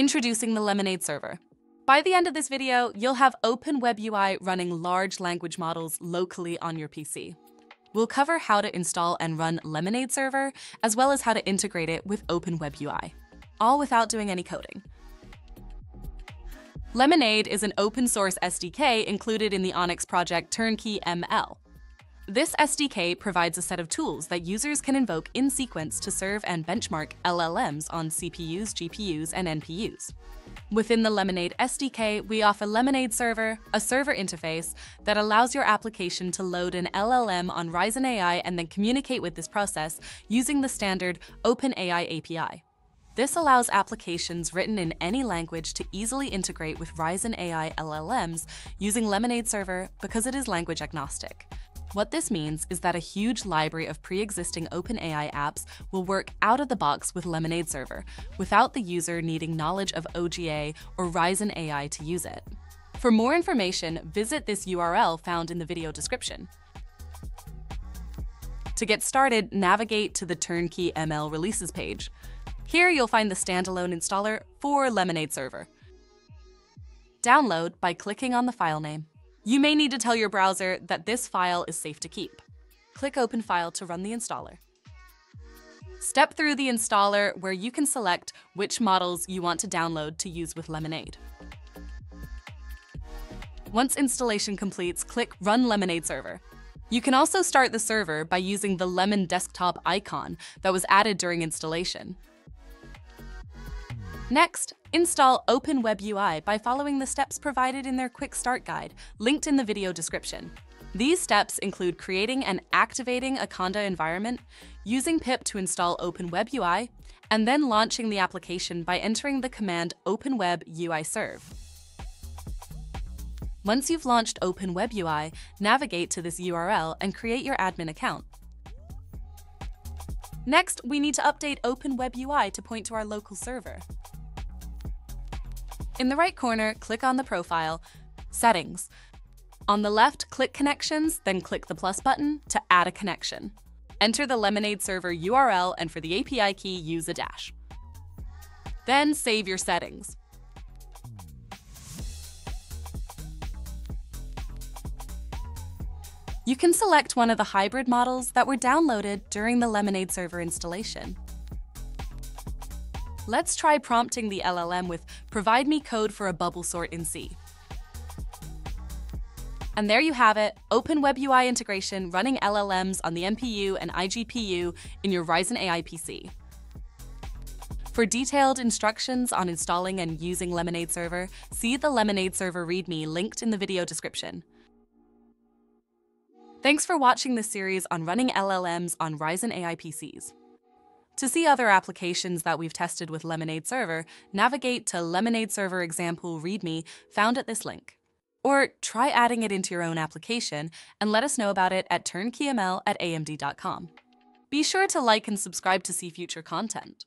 Introducing the Lemonade server. By the end of this video, you'll have OpenWebUI running large language models locally on your PC. We'll cover how to install and run Lemonade server, as well as how to integrate it with OpenWebUI, all without doing any coding. Lemonade is an open source SDK included in the ONNX project Turnkey ML. This SDK provides a set of tools that users can invoke in sequence to serve and benchmark LLMs on CPUs, GPUs, and NPUs. Within the Lemonade SDK, we offer Lemonade Server, a server interface that allows your application to load an LLM on Ryzen AI and then communicate with this process using the standard OpenAI API. This allows applications written in any language to easily integrate with Ryzen AI LLMs using Lemonade Server because it is language agnostic. What this means is that a huge library of pre-existing OpenAI apps will work out of the box with Lemonade Server without the user needing knowledge of OGA or Ryzen AI to use it. For more information, visit this URL found in the video description. To get started, navigate to the Turnkey ML releases page. Here you'll find the standalone installer for Lemonade Server. Download by clicking on the file name. You may need to tell your browser that this file is safe to keep. Click Open File to run the installer. Step through the installer where you can select which models you want to download to use with Lemonade. Once installation completes, click Run Lemonade Server. You can also start the server by using the Lemon desktop icon that was added during installation. Next, install OpenWebUI by following the steps provided in their Quick Start Guide, linked in the video description. These steps include creating and activating a Conda environment, using pip to install OpenWebUI, and then launching the application by entering the command OpenWebUIServe. Once you've launched OpenWebUI, navigate to this URL and create your admin account. Next, we need to update OpenWebUI to point to our local server. In the right corner, click on the profile, Settings. On the left, click Connections, then click the plus button to add a connection. Enter the Lemonade server URL and for the API key, use a dash. Then save your settings. You can select one of the hybrid models that were downloaded during the Lemonade server installation. Let's try prompting the LLM with provide me code for a bubble sort in C. And there you have it, OpenWebUI integration running LLMs on the NPU and iGPU in your Ryzen AI PC. For detailed instructions on installing and using Lemonade Server, see the Lemonade Server README linked in the video description. Thanks for watching this series on running LLMs on Ryzen AI PCs. To see other applications that we've tested with Lemonade Server, navigate to Lemonade Server example README found at this link. Or try adding it into your own application and let us know about it at turnkeyml at amd.com. Be sure to like and subscribe to see future content.